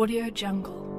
Audio Jungle.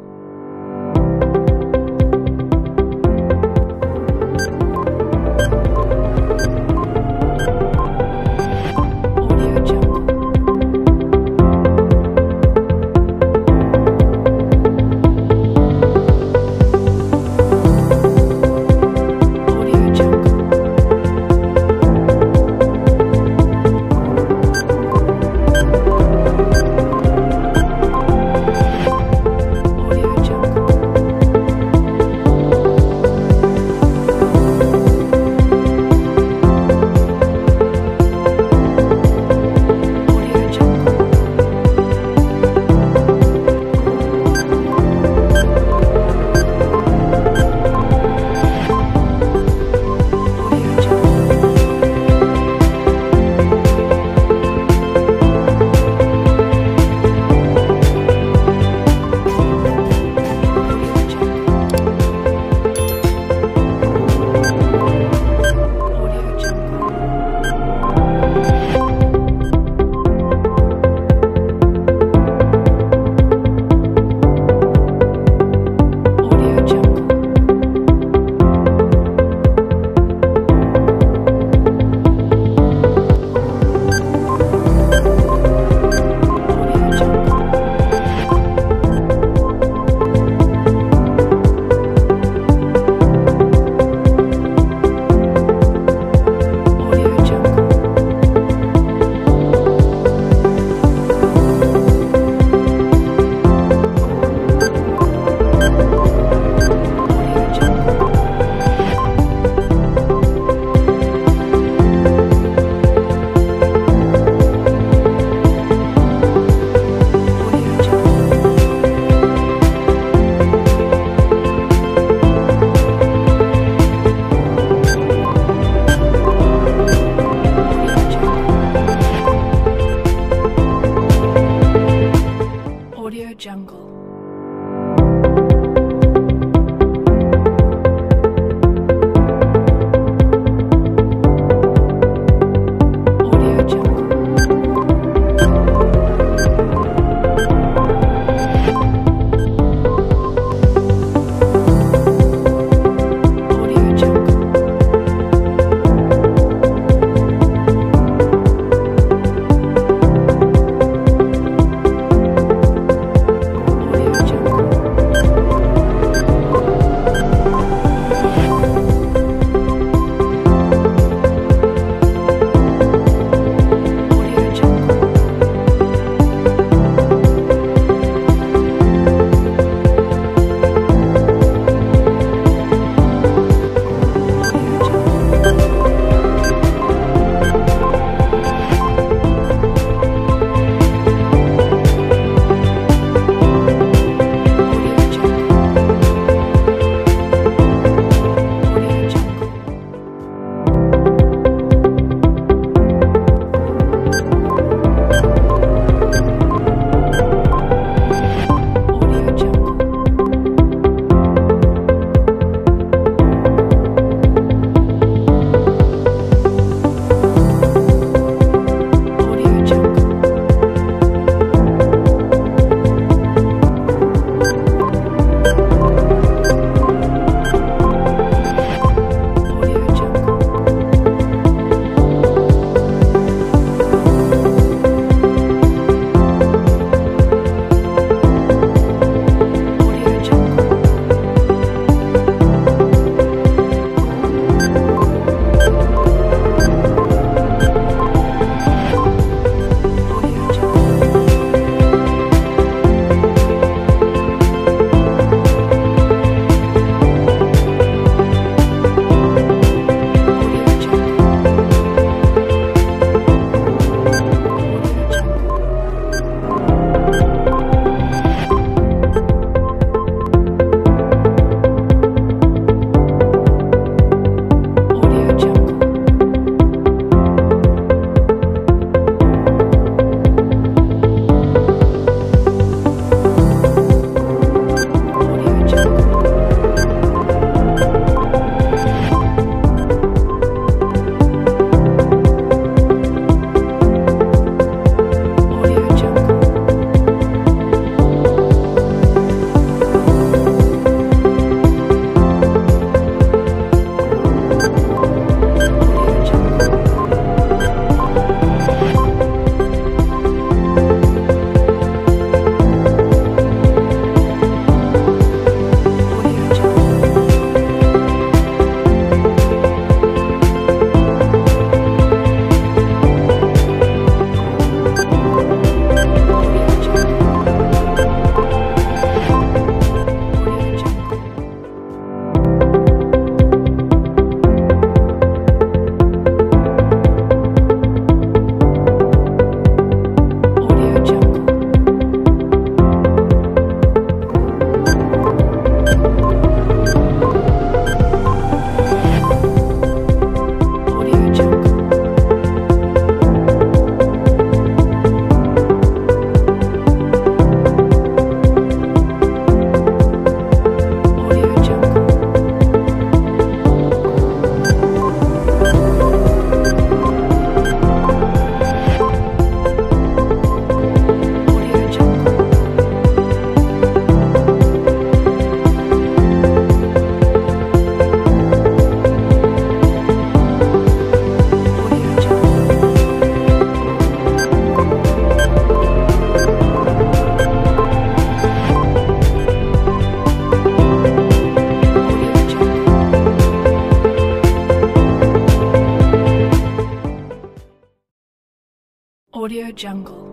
Audio Jungle.